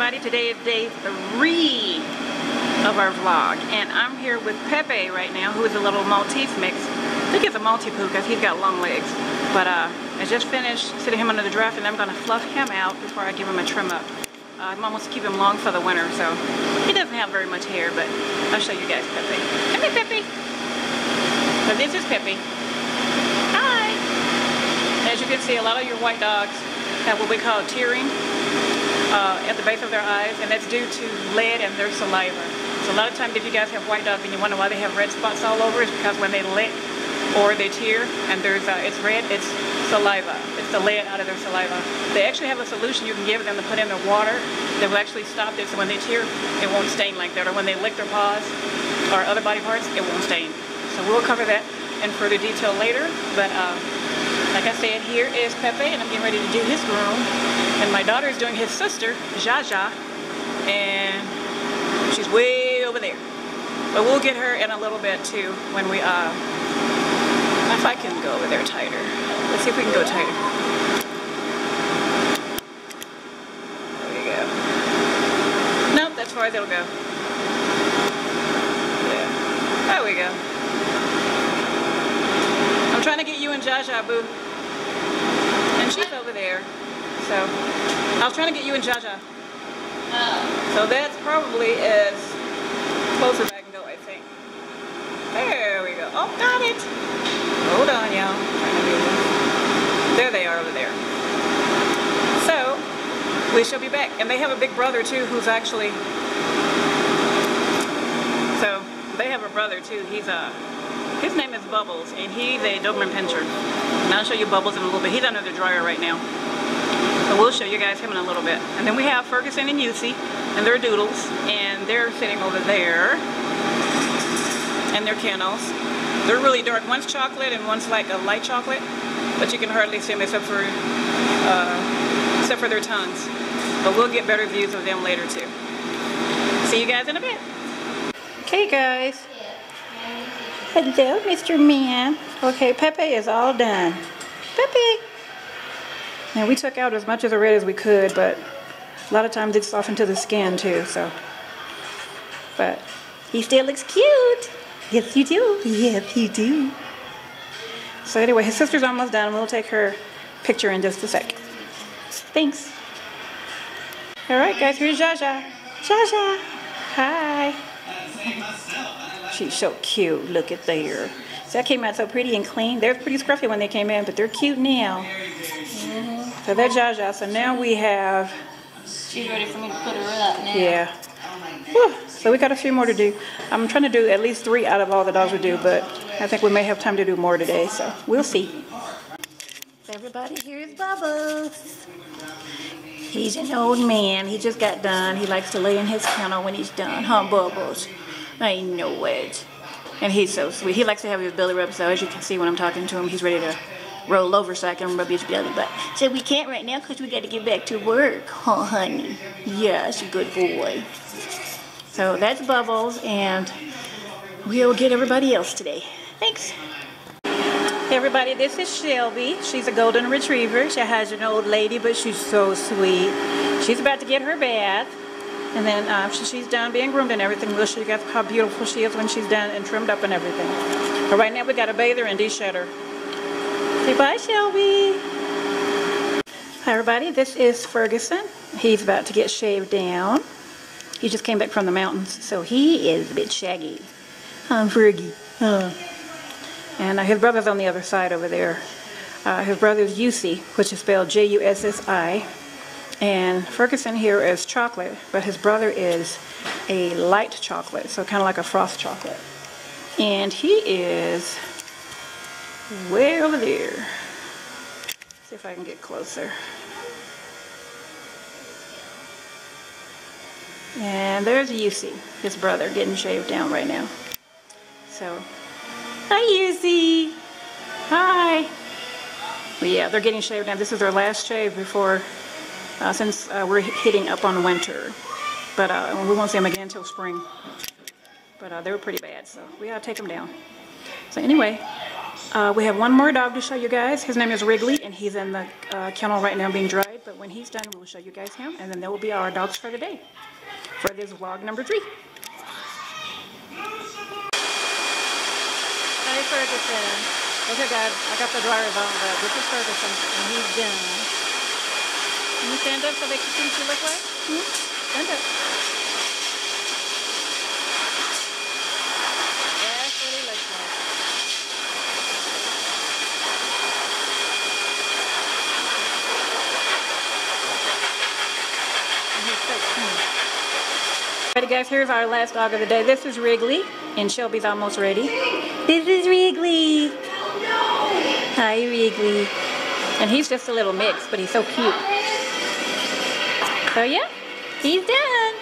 everybody. Today is day three of our vlog. And I'm here with Pepe right now, who is a little Maltese mix. I think it's a Maltipoo because he's got long legs. But uh, I just finished sitting him under the draft and I'm going to fluff him out before I give him a trim up. Uh, I'm almost to keep him long for the winter, so he doesn't have very much hair, but I'll show you guys Pepe. Come here, Pepe. So this is Pepe. Hi. As you can see, a lot of your white dogs have what we call tearing uh, at the base of their eyes, and that's due to lead in their saliva. So a lot of times if you guys have white dogs and you wonder why they have red spots all over, it's because when they lick or they tear and there's uh, it's red, it's saliva. It's the lead out of their saliva. They actually have a solution you can give them to put in their water that will actually stop this. So when they tear, it won't stain like that. Or when they lick their paws or other body parts, it won't stain. So we'll cover that in further detail later. But uh, like I said, here is Pepe, and I'm getting ready to do his groom. And my daughter is doing his sister, Jaja, and she's way over there. But we'll get her in a little bit too when we, uh, if I can go over there tighter. Let's see if we can go tighter. There we go. Nope, that's far as it'll go. Yeah. There we go. I'm trying to get you and Jaja, boo. Over there. So, I was trying to get you and Jaja. Oh. So that's probably as close as I can go, I think. There we go. Oh, got it. Hold on, y'all. There they are over there. So, we shall be back. And they have a big brother, too, who's actually... So, they have a brother, too. He's a... His name is Bubbles, and he's a Doberman Pinscher. And I'll show you Bubbles in a little bit. He's under the dryer right now. But we'll show you guys him in a little bit. And then we have Ferguson and Jussi, and their doodles, and they're sitting over there in their kennels. They're really dark. One's chocolate and one's like a light chocolate, but you can hardly see them except for uh, except for their tongues. But we'll get better views of them later too. See you guys in a bit. Okay, guys. Hello, Mr. Man. Okay, Pepe is all done. Pepe. Now we took out as much of the red as we could, but a lot of times it's off into the skin too, so. But he still looks cute. Yes, you do. Yes, you do. So anyway, his sister's almost done. We'll take her picture in just a sec. Thanks. All right, guys, here's Jaja. Jaja. Hi. She's so cute. Look at there. So that came out so pretty and clean. They're pretty scruffy when they came in, but they're cute now. Mm-hmm. So they're Jaja. So now we have, She's ready for me to put her up now. yeah. Whew. So we got a few more to do. I'm trying to do at least three out of all the dogs we do, but I think we may have time to do more today, so we'll see. Everybody, here's Bubbles. He's an old man. He just got done. He likes to lay in his kennel when he's done, huh, Bubbles? I know it. And he's so sweet. He likes to have his belly rubbed, so as you can see when I'm talking to him, he's ready to roll over so I can rub his belly butt. So we can't right now because we got to get back to work, huh, honey? Yes, good boy. So that's Bubbles, and we'll get everybody else today. Thanks. Hey everybody, this is Shelby. She's a golden retriever. She has an old lady, but she's so sweet. She's about to get her bath. And then uh, she's done being groomed and everything, we'll show you guys how beautiful she is when she's done and trimmed up and everything. But right now we got to bathe her and de-shed her. Say bye, Shelby. Hi everybody, this is Ferguson. He's about to get shaved down. He just came back from the mountains, so he is a bit shaggy. I'm Fergie. Huh. And uh, his brother's on the other side over there. Uh, his brother's Jussi, which is spelled J-U-S-S-I. And Ferguson here is chocolate, but his brother is a light chocolate, so kind of like a frost chocolate. And he is way over there. See if I can get closer. And there's Jussi, his brother, getting shaved down right now. So, hi Jussi! Hi! But yeah, they're getting shaved down. This is their last shave before, uh, since uh, we're hitting up on winter. But uh, we won't see them again until spring. But uh, they were pretty bad, so we gotta take them down. So anyway, uh, we have one more dog to show you guys. His name is Wrigley, and he's in the uh, kennel right now being dried. but when he's done, we'll show you guys him, and then that will be our dogs for the day, for this vlog number three. Hi, Ferguson. Okay, guys, I got the dryer on, but this is Ferguson, and he's done. Stand up so they can see what you look like? Hmm? Stand up. That's what he looks like. And he's so cute. Ready, guys? Here's our last dog of the day. This is Wrigley, and Shelby's almost ready. This is Wrigley. Hi, Wrigley. And he's just a little mix, but he's so cute. So yeah, he's done.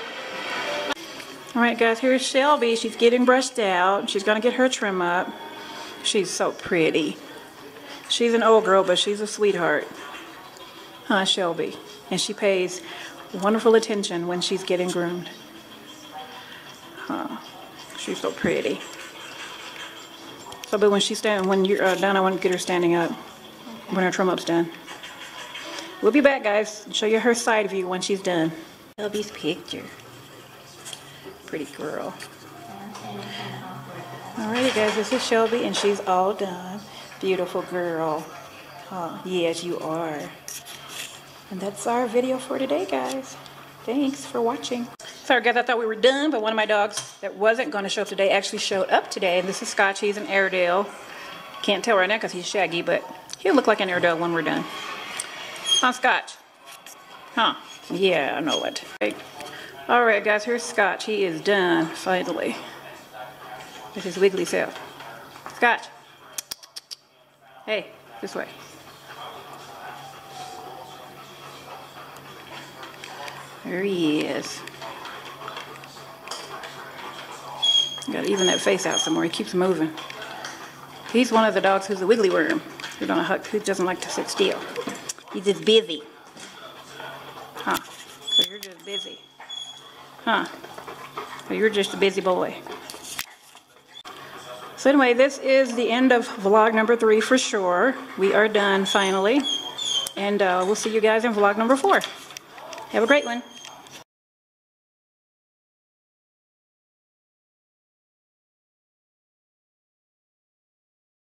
All right, guys, here's Shelby. She's getting brushed out. She's gonna get her trim up. She's so pretty. She's an old girl, but she's a sweetheart. Huh, Shelby? And she pays wonderful attention when she's getting groomed. Huh. She's so pretty. So, but when she's standing, when you're uh, done, I want to get her standing up when her trim up's done. We'll be back, guys. and Show you her side view when she's done. Shelby's picture. Pretty girl. Alrighty, guys, this is Shelby, and she's all done. Beautiful girl. Oh, yes, you are. And that's our video for today, guys. Thanks for watching. Sorry, guys, I thought we were done, but one of my dogs that wasn't going to show up today actually showed up today. And this is Scotch. He's an Airedale. Can't tell right now because he's shaggy, but he'll look like an Airedale when we're done. Huh, Scotch? Huh? Yeah, I know it. All right, guys, here's Scotch. He is done, finally. With his wiggly self. Scotch. Hey, this way. There he is. Gotta even that face out some more. He keeps moving. He's one of the dogs who's a wiggly worm. Who don't who doesn't like to sit still. He's just busy. Huh. So you're just busy. Huh. So you're just a busy boy. So anyway, this is the end of vlog number three for sure. We are done finally. And uh, we'll see you guys in vlog number four. Have a great one.